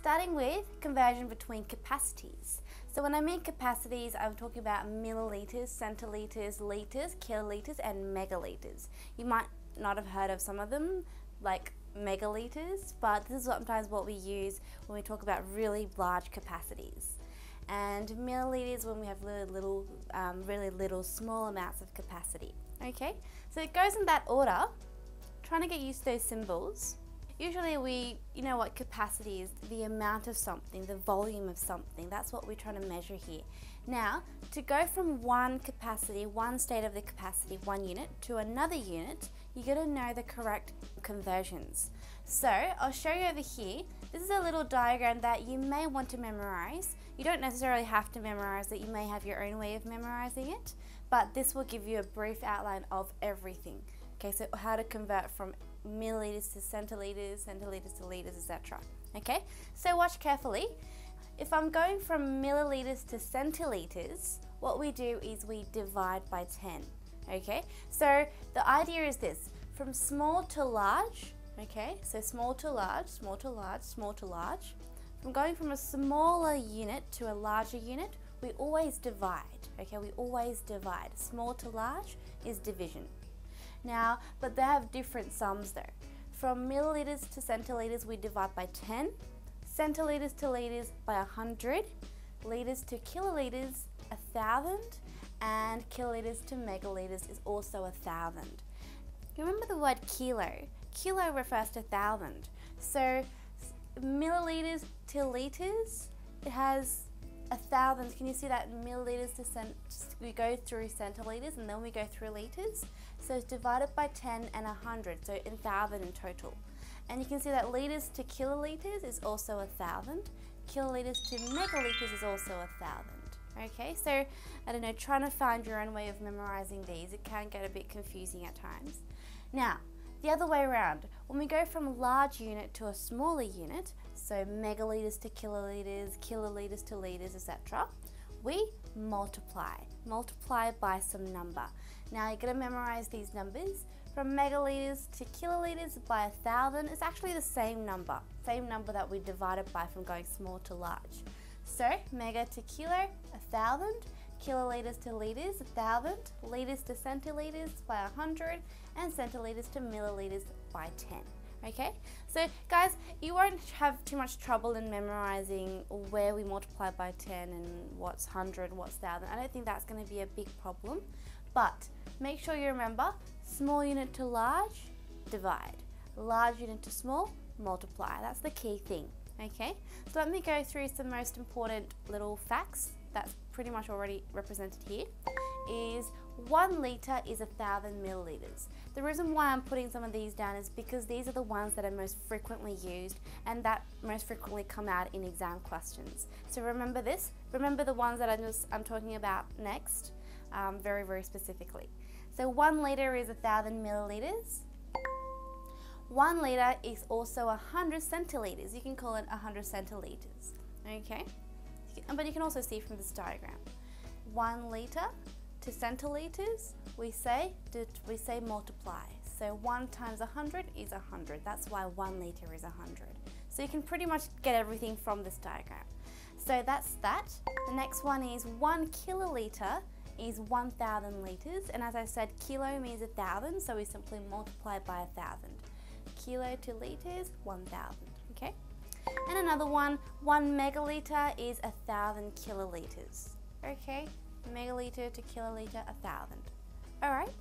Starting with conversion between capacities. So when I mean capacities, I'm talking about milliliters, centiliters, liters, kiloliters, and megaliters. You might not have heard of some of them, like megaliters, but this is sometimes what we use when we talk about really large capacities. And milliliters when we have really little, um, really little small amounts of capacity. Okay, so it goes in that order. Trying to get used to those symbols. Usually we, you know what capacity is, the amount of something, the volume of something. That's what we're trying to measure here. Now, to go from one capacity, one state of the capacity, one unit, to another unit, you got to know the correct conversions. So, I'll show you over here. This is a little diagram that you may want to memorize. You don't necessarily have to memorize it, you may have your own way of memorizing it, but this will give you a brief outline of everything. Okay, so how to convert from milliliters to centiliters, centiliters to liters, etc. Okay, so watch carefully. If I'm going from milliliters to centiliters, what we do is we divide by 10. Okay, so the idea is this from small to large, okay, so small to large, small to large, small to large. From going from a smaller unit to a larger unit, we always divide, okay, we always divide. Small to large is division. Now, but they have different sums though. From milliliters to centiliters, we divide by 10, centiliters to liters by 100, liters to kiloliters, 1000, and kiloliters to megaliters is also 1000. Remember the word kilo? Kilo refers to thousand. So milliliters to liters, it has a thousand. Can you see that milliliters to cent? We go through centiliters and then we go through liters. So it's divided by 10 and 100, so in thousand in total. And you can see that liters to kiloliters is also thousand. Kiloliters to megaliters is also thousand. Okay, so I don't know, trying to find your own way of memorizing these, it can get a bit confusing at times. Now, the other way around, when we go from a large unit to a smaller unit, so megaliters to kiloliters, kiloliters to liters, etc., we multiply. Multiply by some number. Now you're going to memorize these numbers. From megaliters to kiloliters by a thousand, it's actually the same number. Same number that we divided by from going small to large. So mega to kilo, a thousand. Kiloliters to liters, a thousand. Liters to centiliters by a hundred. And centiliters to milliliters by 10 okay? So guys, you won't have too much trouble in memorizing where we multiply by 10 and what's 100, what's 1000. I don't think that's going to be a big problem, but make sure you remember small unit to large, divide. Large unit to small, multiply. That's the key thing, okay? So let me go through some most important little facts that's pretty much already represented here is one litre is a thousand millilitres. The reason why I'm putting some of these down is because these are the ones that are most frequently used and that most frequently come out in exam questions. So remember this, remember the ones that I'm, just, I'm talking about next, um, very, very specifically. So one litre is a thousand millilitres. One litre is also a hundred centilitres. You can call it a hundred centilitres, okay? But you can also see from this diagram. One litre to centiliters, we say we say multiply. So 1 times 100 is 100. That's why 1 litre is 100. So you can pretty much get everything from this diagram. So that's that. The next one is 1 kiloliter is 1,000 litres. And as I said, kilo means 1,000, so we simply multiply by 1,000. Kilo to litres, 1,000, okay? And another one, 1 megaliter is 1,000 kiloliters, okay? Megaliter to kiloliter, a thousand. All right,